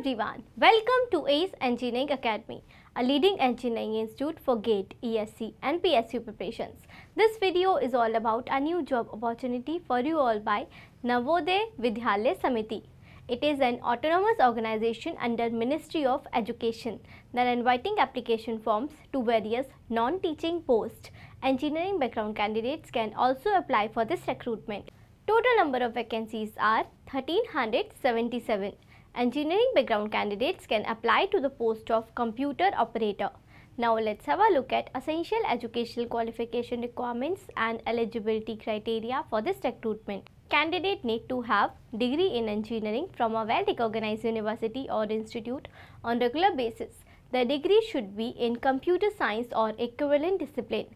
everyone. Welcome to ACE Engineering Academy, a leading engineering institute for GATE, ESE and PSU preparations. This video is all about a new job opportunity for you all by Navodaya Vidyalaya Samiti. It is an autonomous organization under Ministry of Education that are inviting application forms to various non-teaching posts. Engineering background candidates can also apply for this recruitment. Total number of vacancies are 1377. Engineering background candidates can apply to the post of computer operator. Now let's have a look at essential educational qualification requirements and eligibility criteria for this recruitment. Candidate need to have degree in engineering from a well-recognized university or institute on regular basis. The degree should be in computer science or equivalent discipline.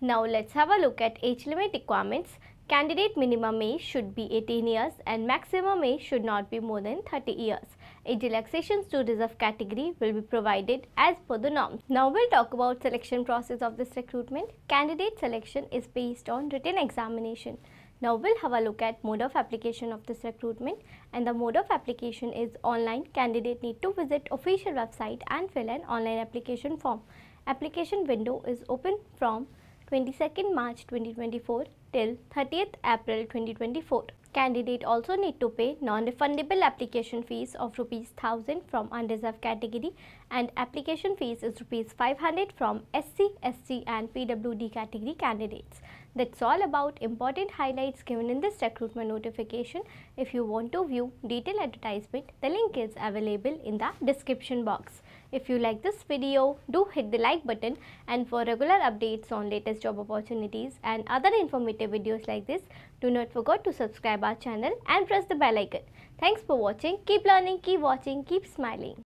Now let's have a look at age limit requirements. Candidate minimum age should be 18 years and maximum age should not be more than 30 years. A relaxation to reserve category will be provided as per the norms. Now we'll talk about selection process of this recruitment. Candidate selection is based on written examination. Now we'll have a look at mode of application of this recruitment and the mode of application is online. Candidate need to visit official website and fill an online application form. Application window is open from 22nd March 2024 till 30th April 2024. Candidate also need to pay non-refundable application fees of rupees 1000 from undeserved category and application fees is rupees 500 from SC, ST and PWD category candidates. That's all about important highlights given in this recruitment notification. If you want to view detailed advertisement, the link is available in the description box. If you like this video, do hit the like button and for regular updates on latest job opportunities and other informative videos like this, do not forget to subscribe our channel and press the bell icon. Thanks for watching. Keep learning, keep watching, keep smiling.